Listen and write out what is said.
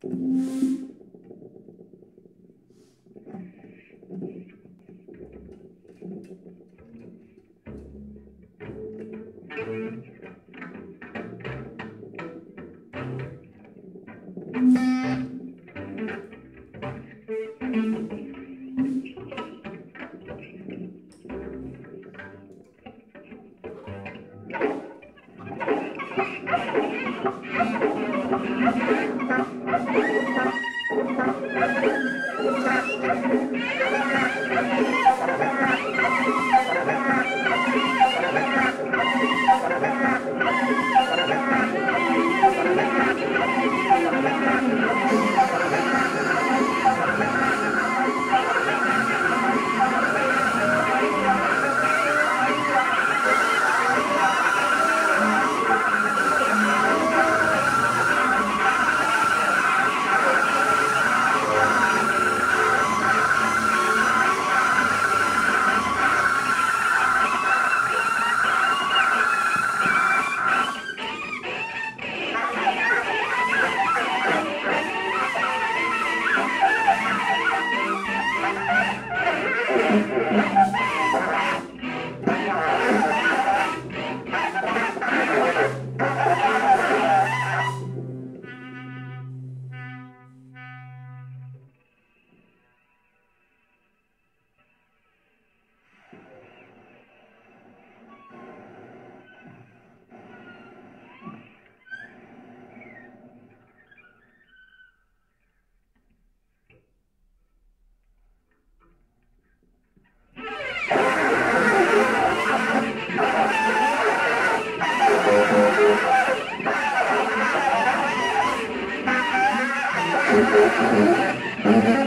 Boom. Thank you. I'm